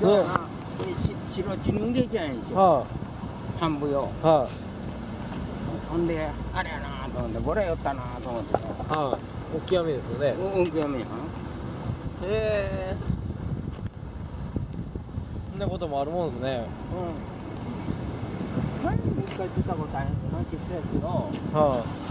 今白地に入れちゃうんですよ。半分よほんであれやなと思ってこれやったなと思って大きい雨ですよね。うんうんやへえ。そんなこともあるもんですね。うん。前に一回来たことあるのなんてうけど。はあ